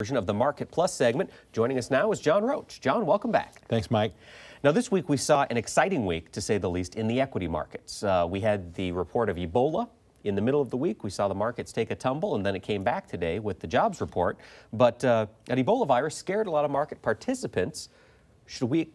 version of the Market Plus segment. Joining us now is John Roach. John, welcome back. Thanks, Mike. Now, this week we saw an exciting week, to say the least, in the equity markets. Uh, we had the report of Ebola. In the middle of the week, we saw the markets take a tumble, and then it came back today with the jobs report. But uh, an Ebola virus scared a lot of market participants. Should we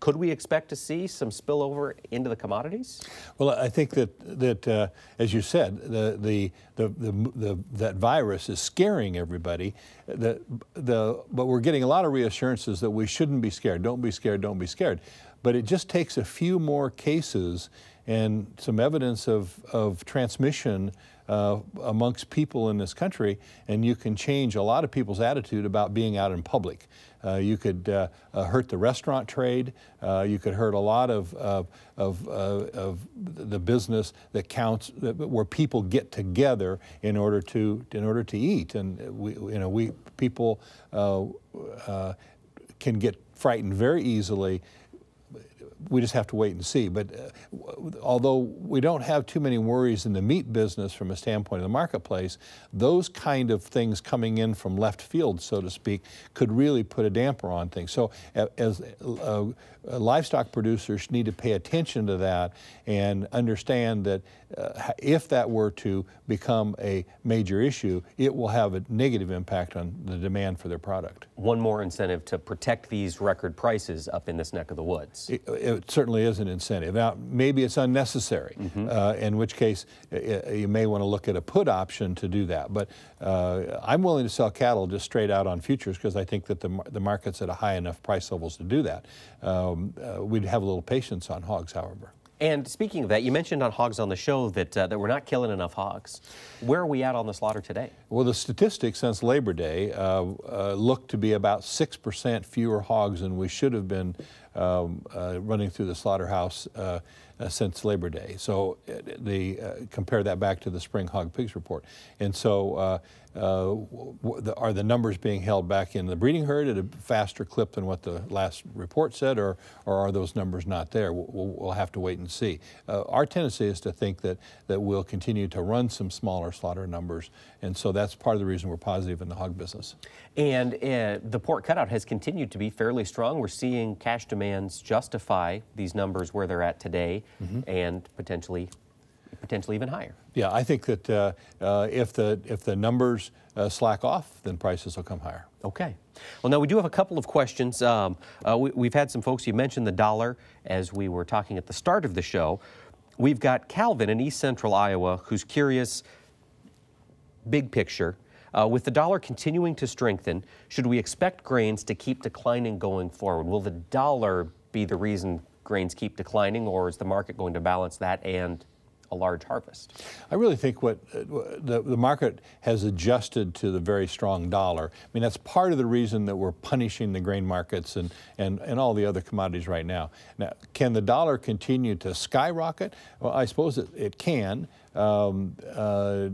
could we expect to see some spillover into the commodities? Well, I think that that uh, as you said, the, the the, the the that virus is scaring everybody. The the but we're getting a lot of reassurances that we shouldn't be scared. Don't be scared. Don't be scared. But it just takes a few more cases and some evidence of of transmission uh, amongst people in this country, and you can change a lot of people's attitude about being out in public. Uh, you could uh, uh hurt the restaurant trade. Uh, you could hurt a lot of, of, uh, of the business that counts, where people get together in order to, in order to eat. And we, you know, we, people can get frightened very easily we just have to wait and see. But uh, although we don't have too many worries in the meat business from a standpoint of the marketplace, those kind of things coming in from left field, so to speak, could really put a damper on things. So as uh, livestock producers need to pay attention to that and understand that uh, if that were to become a major issue, it will have a negative impact on the demand for their product. One more incentive to protect these record prices up in this neck of the woods. It, it certainly is an incentive. Now, maybe it's unnecessary, mm -hmm. uh, in which case uh, you may want to look at a put option to do that. But uh, I'm willing to sell cattle just straight out on futures because I think that the, the market's at a high enough price levels to do that. Um, uh, we'd have a little patience on hogs, however. And speaking of that, you mentioned on Hogs on the Show that, uh, that we're not killing enough hogs. Where are we at on the slaughter today? Well, the statistics since Labor Day uh, uh, look to be about 6% fewer hogs than we should have been um, uh, running through the slaughterhouse uh, uh, since Labor Day. So the, compare that back to the spring hog pigs report. And so uh, the, are the numbers being held back in the breeding herd at a faster clip than what the last report said, or, or are those numbers not there? We'll, we'll have to wait and see. Uh, our tendency is to think that, that we'll continue to run some smaller slaughter numbers, and so that's part of the reason we're positive in the hog business. And uh, the pork cutout has continued to be fairly strong. We're seeing cash demands justify these numbers where they're at today mm -hmm. and potentially potentially even higher. Yeah, I think that uh, uh, if the if the numbers uh, slack off, then prices will come higher. Okay. Well, now we do have a couple of questions. Um, uh, we, have had some folks. You mentioned the dollar as we were talking at the start of the show. We've got Calvin in East Central Iowa who's curious. Big picture. Uh, with the dollar continuing to strengthen, should we expect grains to keep declining going forward? Will the dollar be the reason grains keep declining, or is the market going to balance that and a large harvest. I really think what uh, the, the market has adjusted to the very strong dollar. I mean, that's part of the reason that we're punishing the grain markets and, and, and all the other commodities right now. Now, can the dollar continue to skyrocket? Well, I suppose it, it can. Um, uh,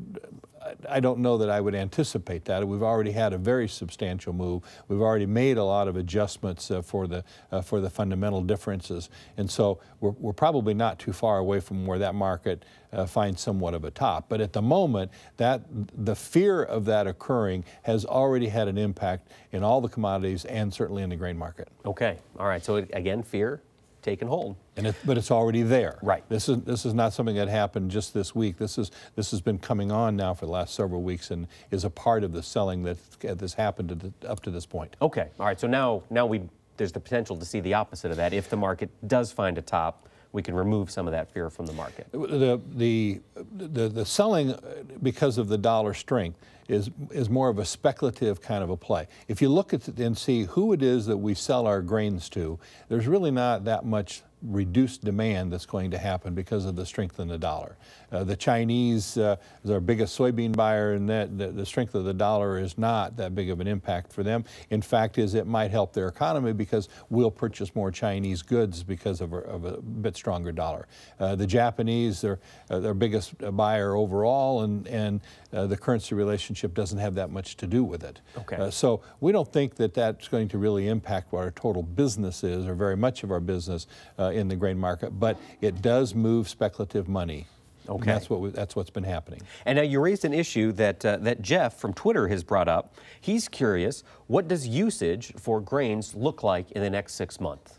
I don't know that I would anticipate that. We've already had a very substantial move. We've already made a lot of adjustments uh, for the uh, for the fundamental differences, and so we're, we're probably not too far away from where that market uh, finds somewhat of a top. But at the moment, that the fear of that occurring has already had an impact in all the commodities and certainly in the grain market. Okay, all right. So again, fear taken hold. And it, but it's already there. Right. This is this is not something that happened just this week. This is this has been coming on now for the last several weeks and is a part of the selling that has happened to the, up to this point. Okay. All right. So now now we there's the potential to see the opposite of that. If the market does find a top, we can remove some of that fear from the market. The, the, the, the, selling, because of the dollar strength, is, is more of a speculative kind of a play. If you look at it and see who it is that we sell our grains to, there's really not that much reduced demand that's going to happen because of the strength in the dollar. Uh, the Chinese uh, is our biggest soybean buyer, and that the, the, strength of the dollar is not that big of an impact for them. In fact, is it might help their economy because we'll purchase more Chinese goods because of a, of a bit stronger dollar. Uh, the Japanese are uh, their biggest buyer overall, and and uh, the currency relationship doesn't have that much to do with it. Okay. Uh, so we don't think that that's going to really impact what our total business is, or very much of our business in the grain market, but it does move speculative money And that's what we, that's what's been happening. And now you raised an issue that uh, that Jeff from Twitter has brought up. He's curious, what does usage for grains look like in the next six months?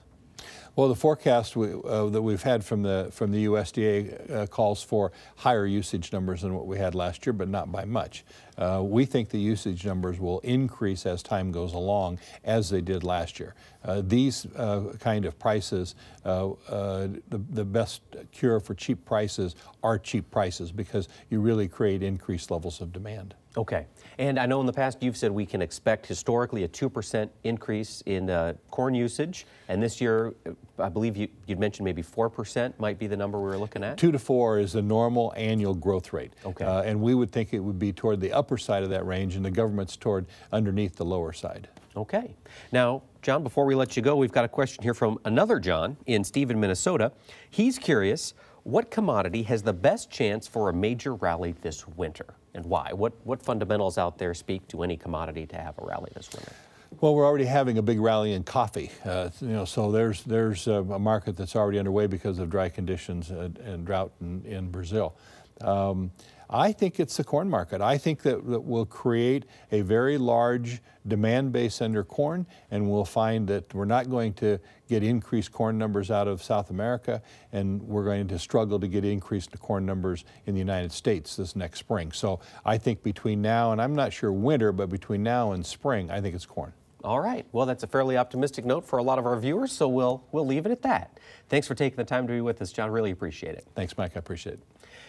Well, the forecast we, uh, that we've had from the from the USDA uh, calls for higher usage numbers than what we had last year, but not by much. Uh, we think the usage numbers will increase as time goes along, as they did last year. Uh, these uh, kind of prices, uh, the, the best cure for cheap prices are cheap prices because you really create increased levels of demand. Okay. And I know in the past you've said we can expect historically a 2% increase in uh, corn usage. And this year, I believe you, you'd mentioned maybe 4% might be the number we were looking at. Two to four is the normal annual growth rate. Okay. Uh, and we would think it would be toward the upper side of that range, and the government's toward underneath the lower side. Okay. Now, John, before we let you go, we've got a question here from another John in Stephen, Minnesota. He's curious what commodity has the best chance for a major rally this winter and why? What, what fundamentals out there speak to any commodity to have a rally this winter? Well, we're already having a big rally in coffee, uh, you know, so there's there's a, a market that's already underway because of dry conditions and, and drought in, in Brazil. Um, I think it's the corn market. I think that, that will create a very large demand base under corn, and we'll find that we're not going to get increased corn numbers out of South America, and we're going to struggle to get increased corn numbers in the United States this next spring. So I think between now and I'm not sure winter, but between now and spring, I think it's corn. All right. Well, that's a fairly optimistic note for a lot of our viewers, so we'll we'll leave it at that. Thanks for taking the time to be with us, John. Really appreciate it. Thanks, Mike. I appreciate it.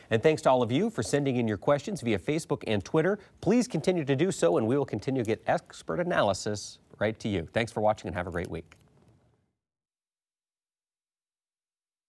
And thanks to all of you for sending in your questions via Facebook and Twitter. Please continue to do so, and we will continue to get expert analysis right to you. Thanks for watching, and have a great week.